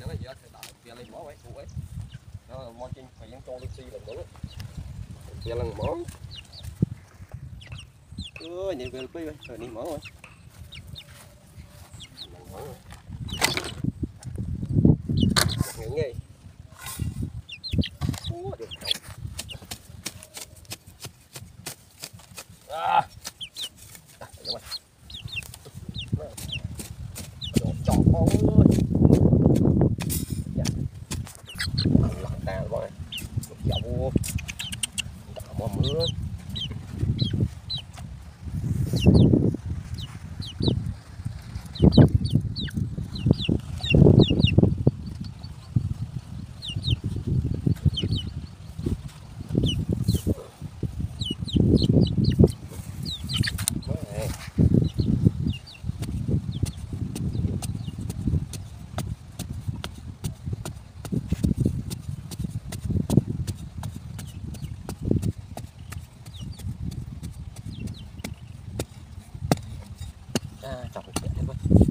đó là giờ đại kia lên mỏ vậy phụ ấy nó mò trên phải ăn cho đi xi lần nữa. Kia lần mỏ. Ơ nhiều về bây giờ đi mỏ rồi. Mỏ những được à. À, chọc một chuyện thôi.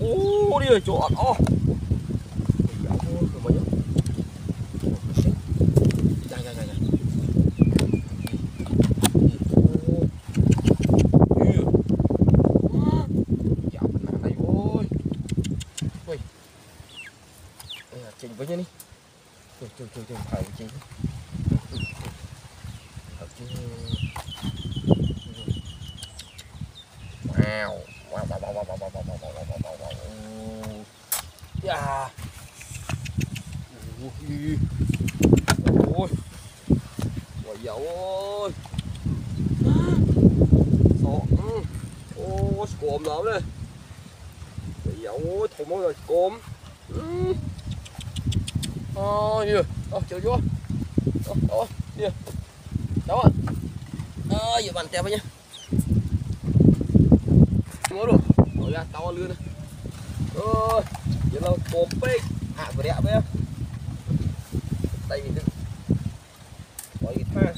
ô đi rồi chuột ô. Dạ, chỉnh với nhau đi. Trời trời trời trời phải chỉnh. Hợp chứ Wow. Wow, wow, wow, wow, wow, wow, wow, wow, wow, wow, wow, wow. Yeah. Ui. Ôi. Ôi dậu ơi. Sợ. Ừ. Ô, scồm lắm đây. Ôi dậu ơi, thùng rồi, cồm. Ừ. Ờ, kìa. Ờ, chờ vô. Ờ, đâu rồi, kìa. Đâu rồi. Ờ, giờ bàn tẹp vào nha. ra to luôn, ơi giờ nó cốm bê hạ của đẹp bé tay mình đừng có ít ha